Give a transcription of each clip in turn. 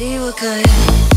You've got to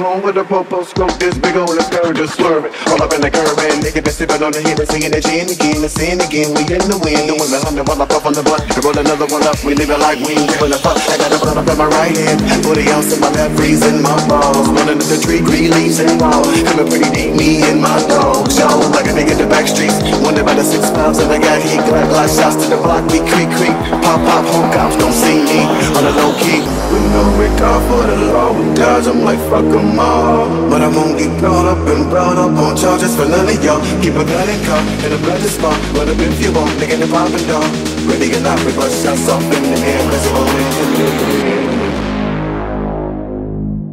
home with a popo scope, this big old skirt just swerving. All up in the curb and nigga been sipping on the hit singing the gin again, the sin again. We in the wind, doing the hundred while I puff on the blunt. To roll another one up, we live it like we ain't giving a fuck. I got a blunt up in my right hand, 40 ounce in my left, freezing my balls. Running up the tree, green leaves and wall. Coming pretty deep, me and my dogs, yo. Like a nigga in the back streets, wonder about the six pounds and I got heat. Glock shots to the block, we creep, creep. Pop, pop, home cops don't see me on the low key. With no regard for the law, we dodge them like fuck them all. But I won't get caught up and brought up on charges for none of y'all. Keep a gun and cup and a blood is spot. But up if you want, nigga, the poppin' dog. Ready or not, we bust shots off in the air. Visible in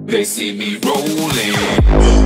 the They see me rolling.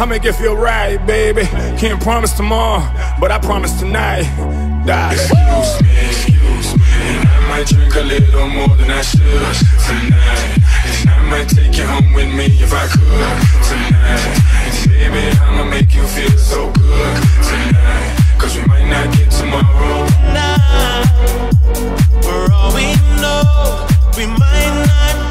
I make it feel right, baby. Can't promise tomorrow, but I promise tonight. Die. Excuse me, excuse me. And I might drink a little more than I should tonight. And I might take you home with me if I could tonight. And baby, I'ma make you feel so good tonight. Cause we might not get tomorrow. For all we know, we might not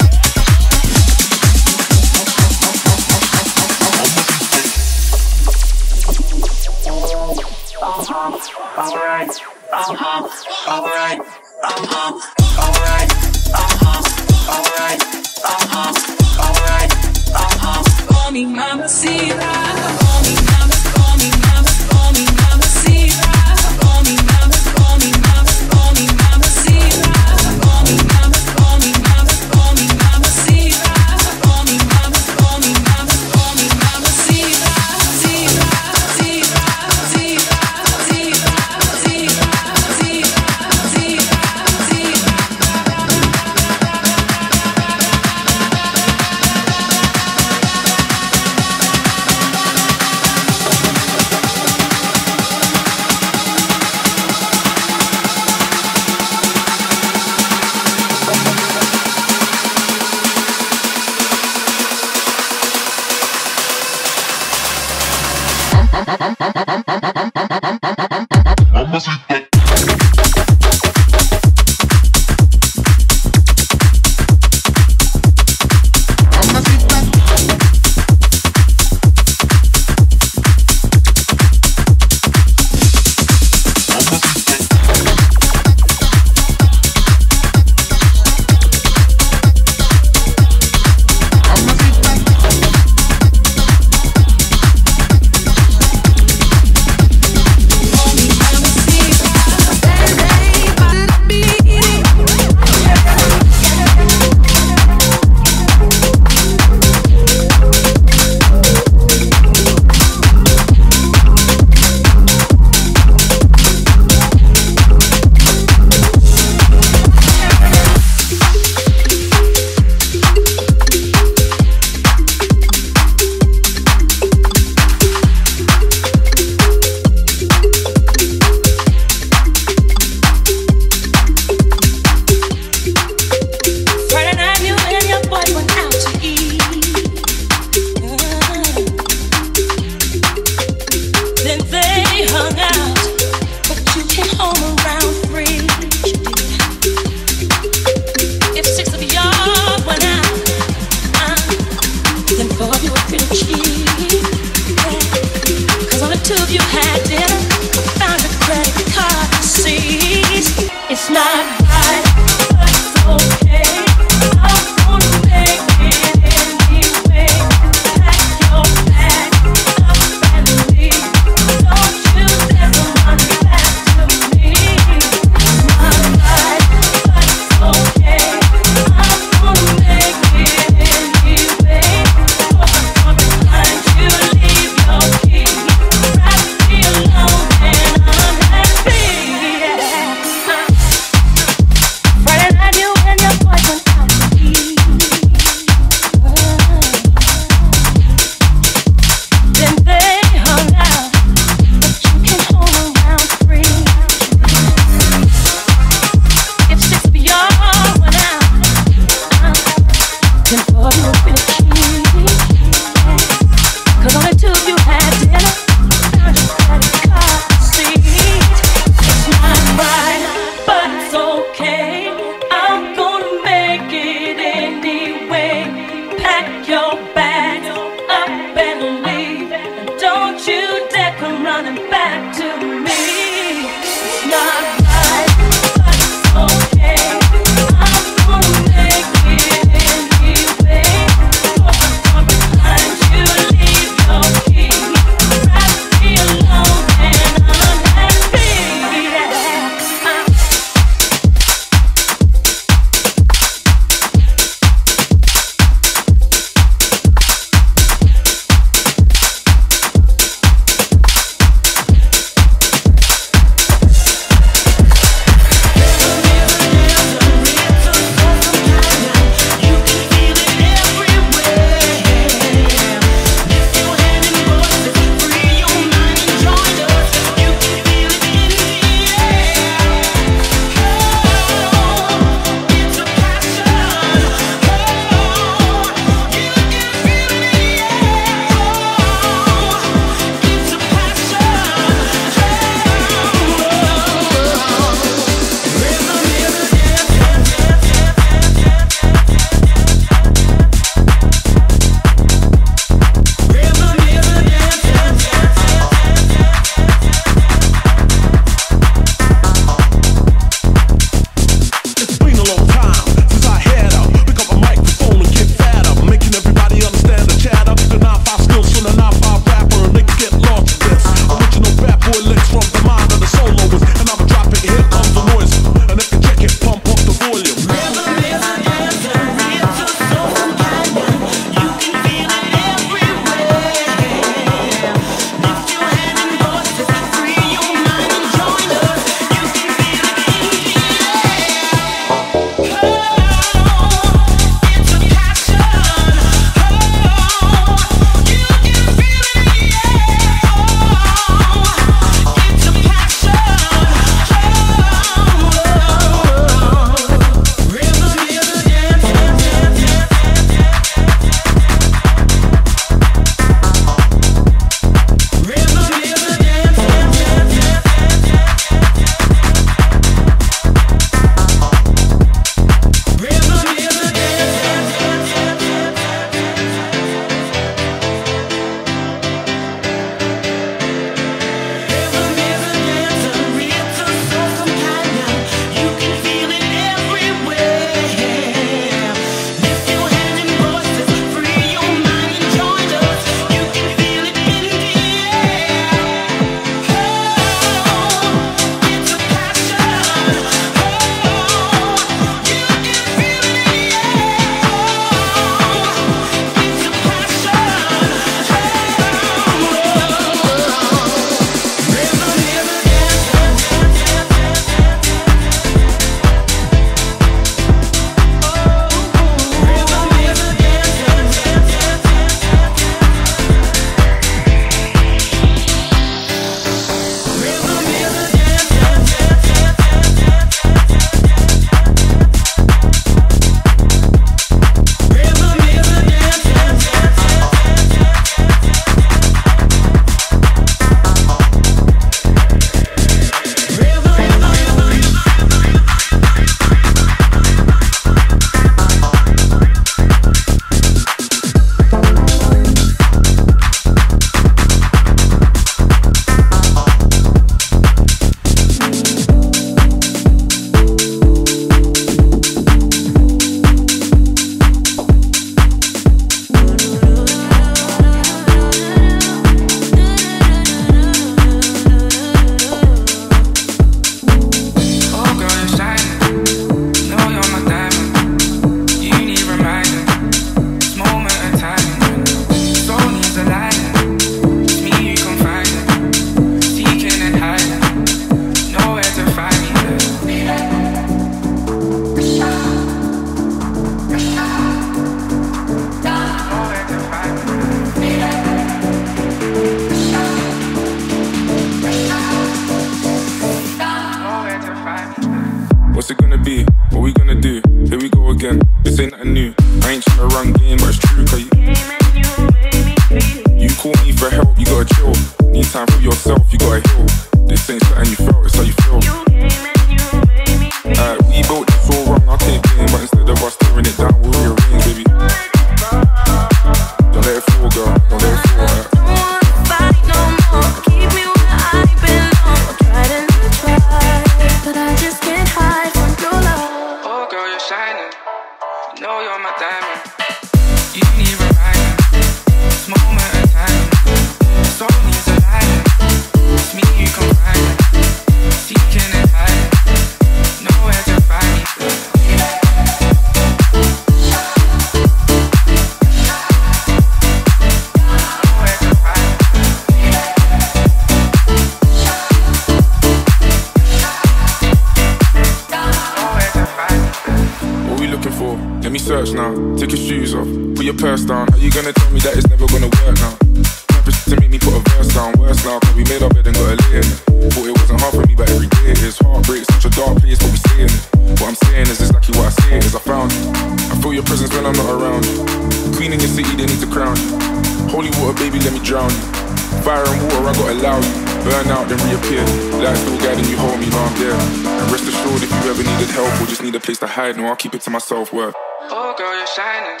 hide, no, I'll keep it to myself. Word. Oh, girl, you're shining.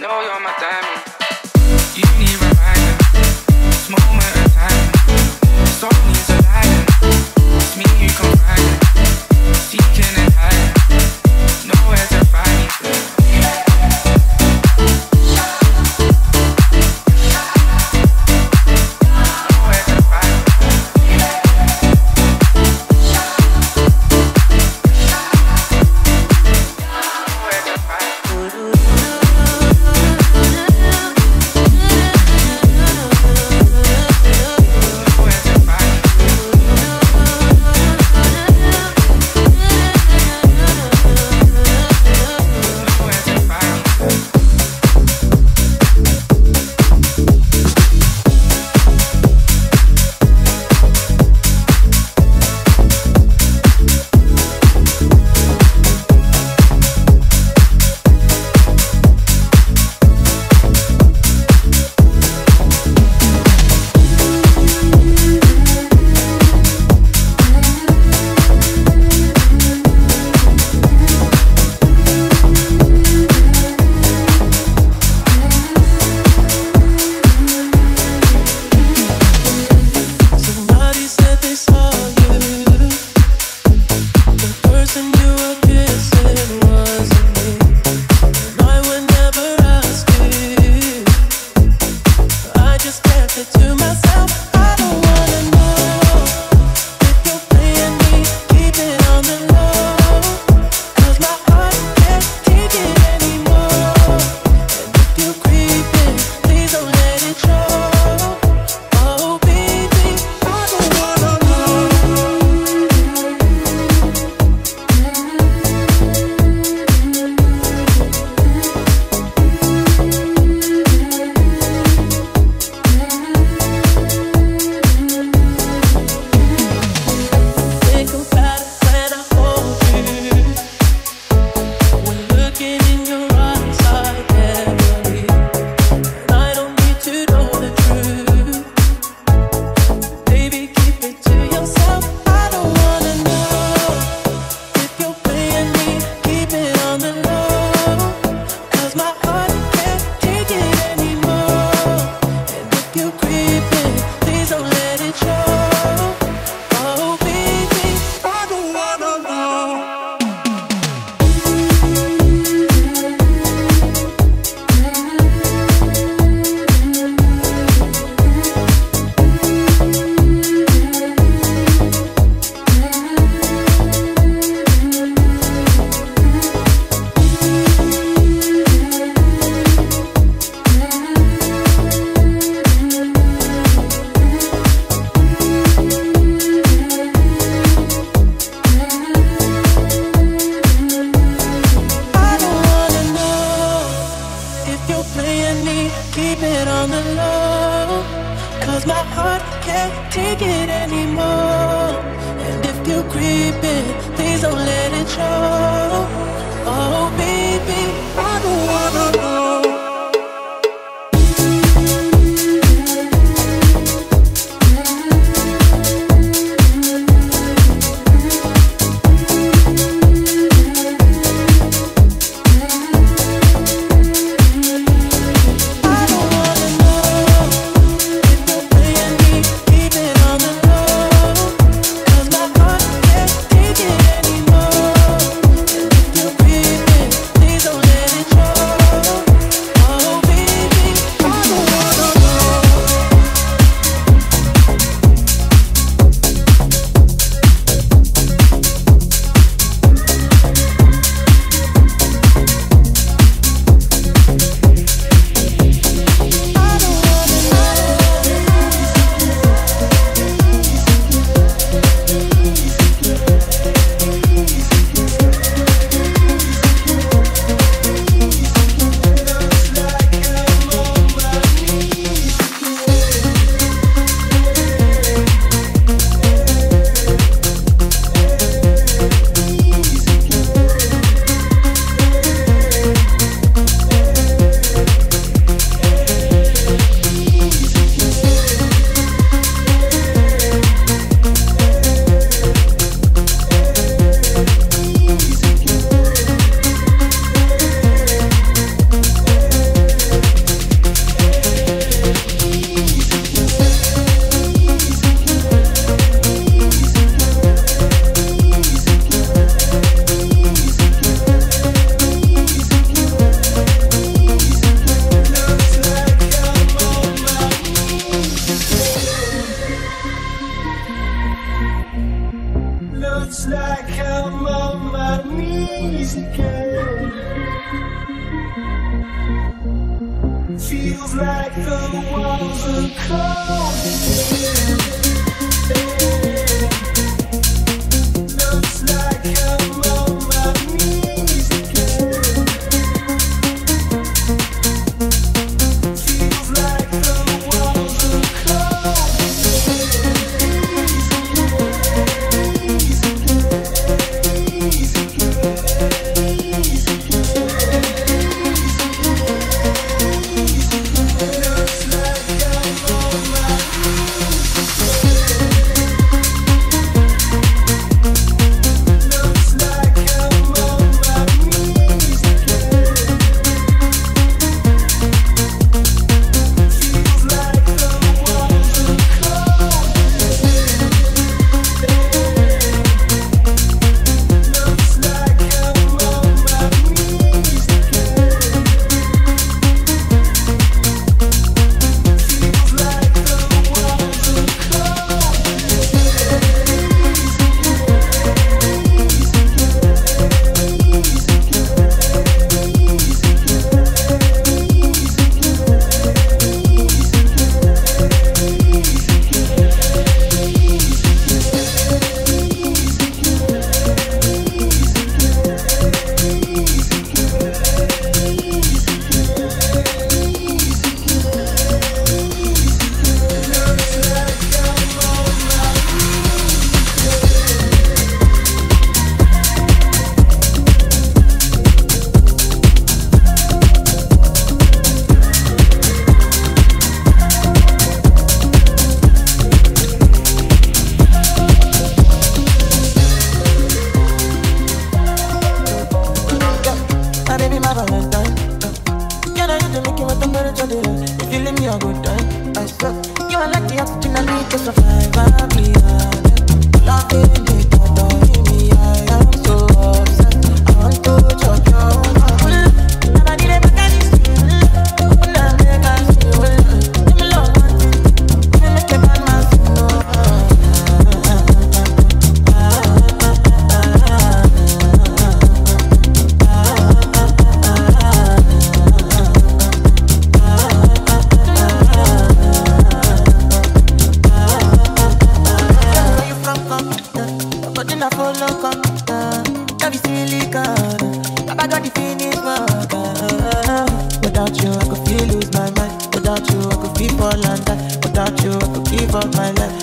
No, know you're my diamond. You need reminding.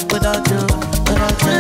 Without you, without you.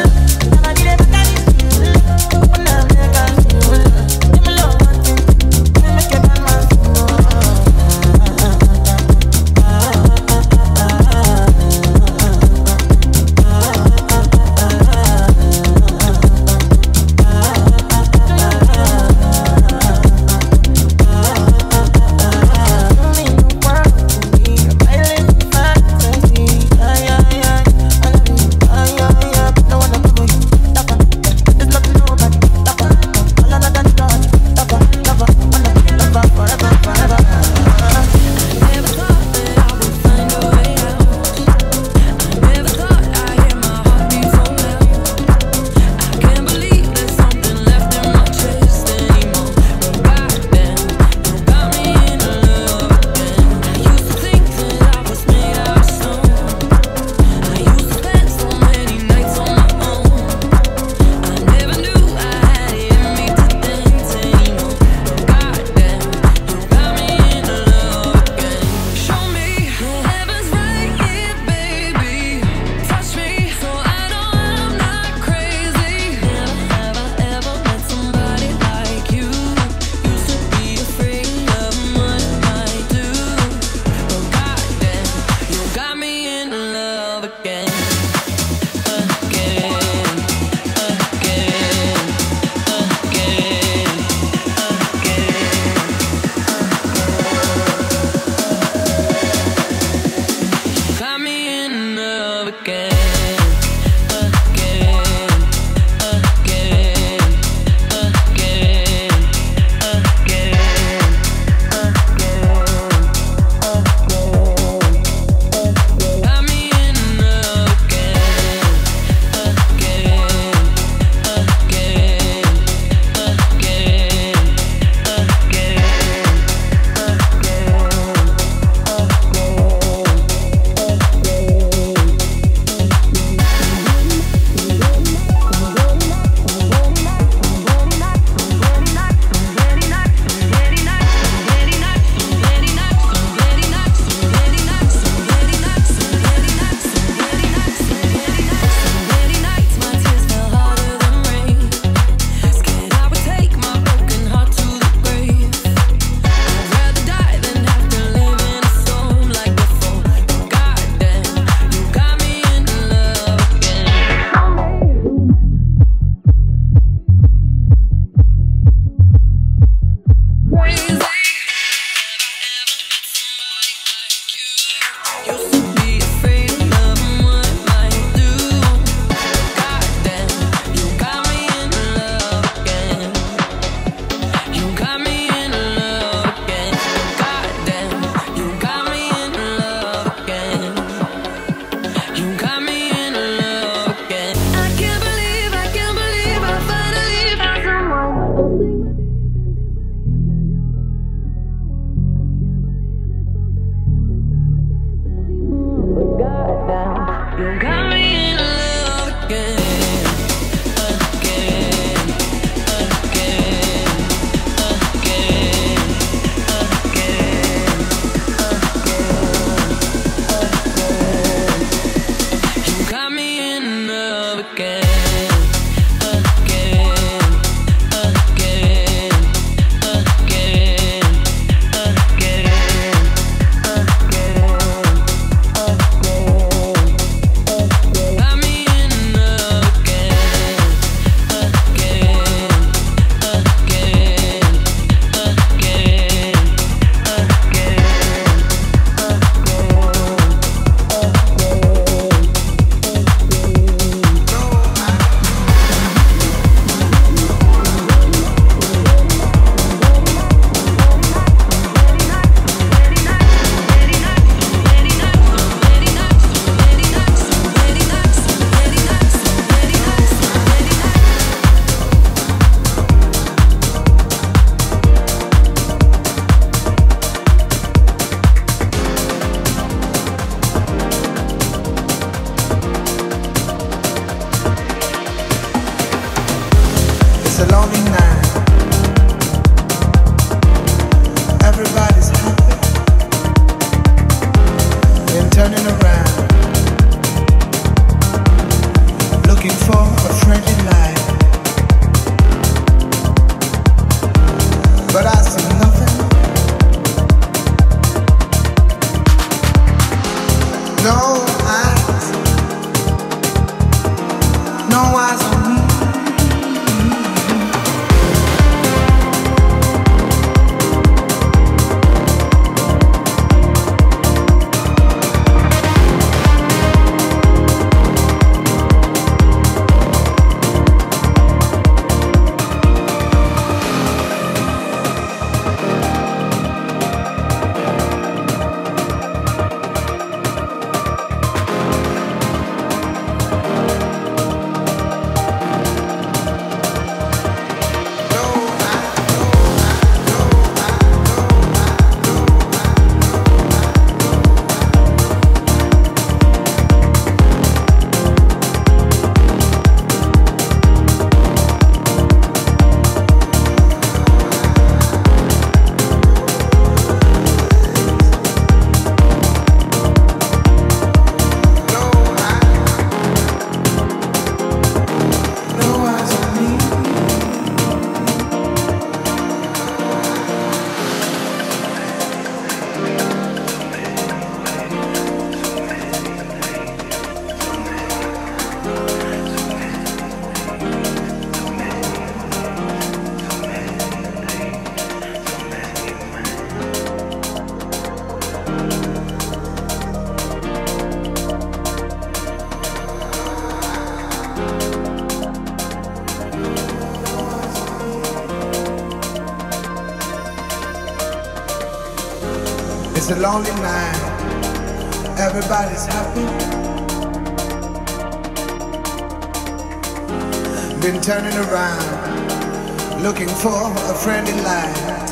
Turning around, looking for a friendly light.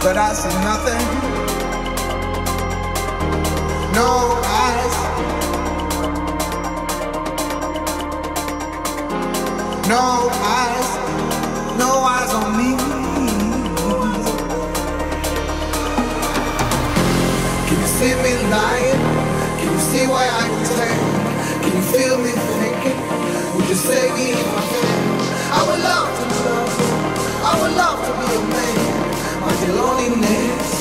But I see nothing. No eyes. No eyes. No eyes on me. Can you see me lying? Can you see why I stand? Can you feel me? Me if I fail? I would love to. I would love to be a man. Dear loneliness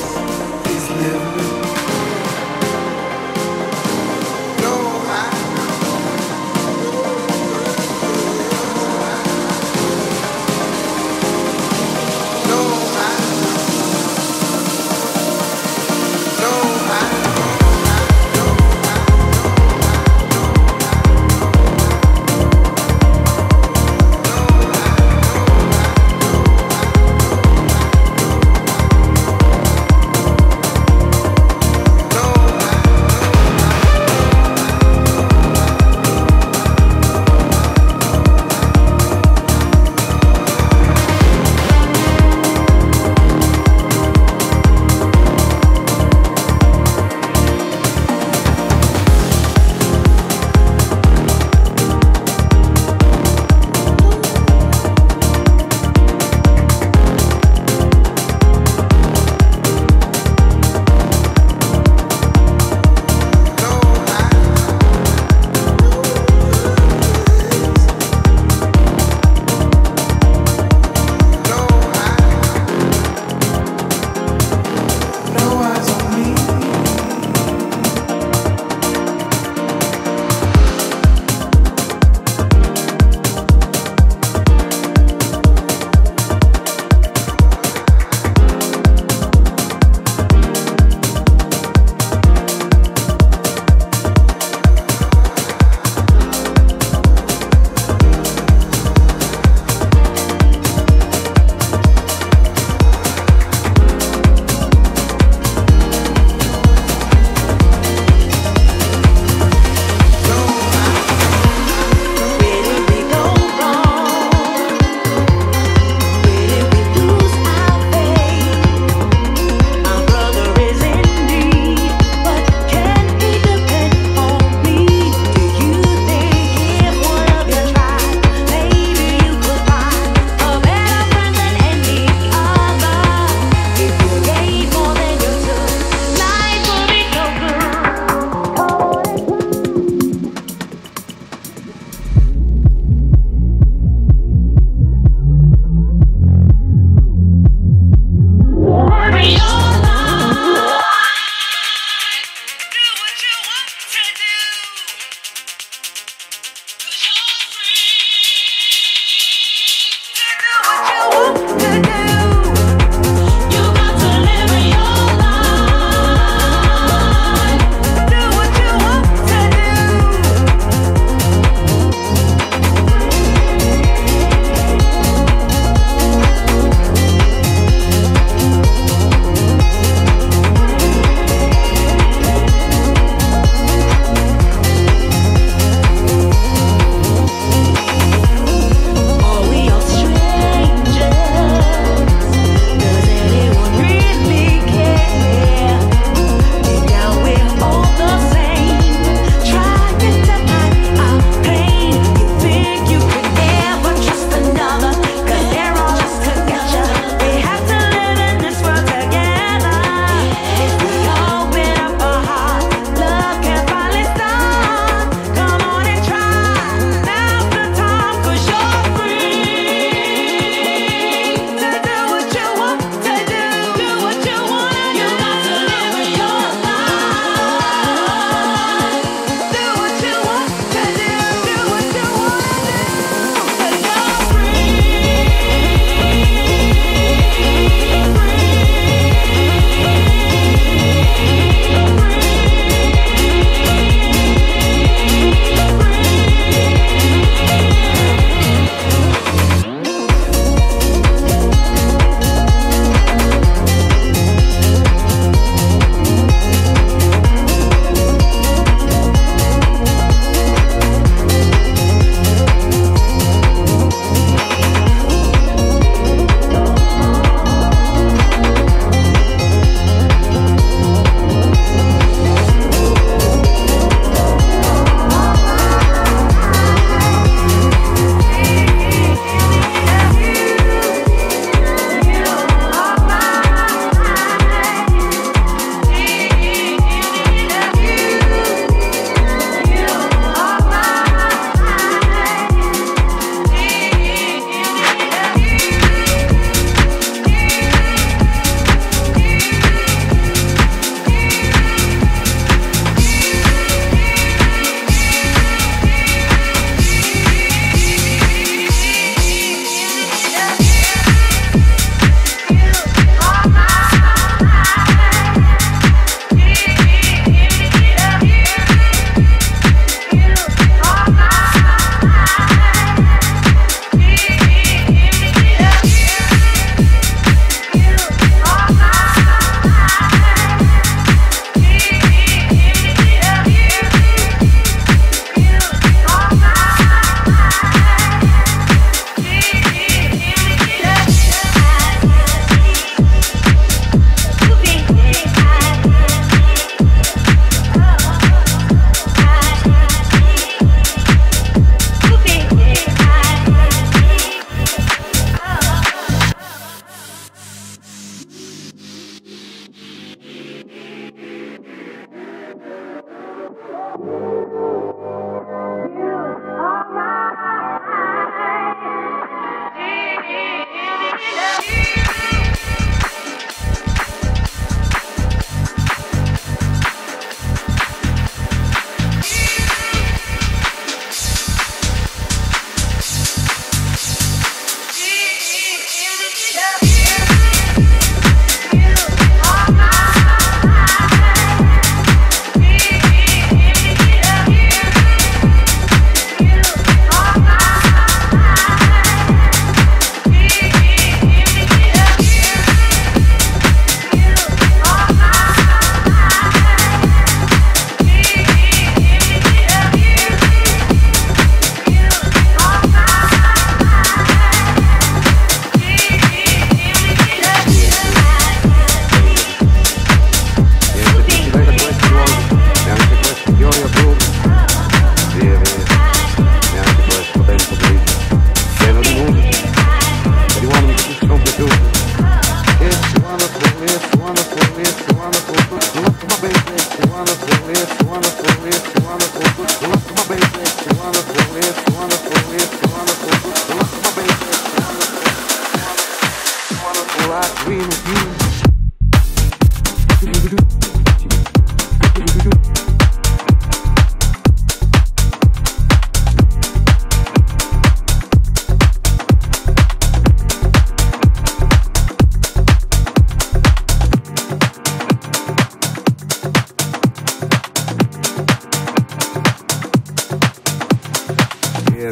Via,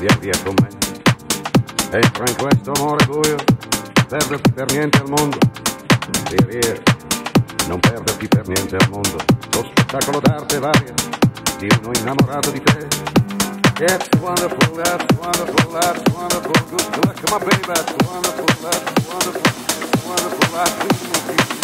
via, via, con me. Entra in questo amore buio, perderti per niente al mondo. Via, non perderti per niente al mondo. Lo spettacolo d'arte varia di uno innamorato di te. That's wonderful, that's wonderful, that's wonderful. Good luck, my baby, that's wonderful, that's wonderful, wonderful. I dream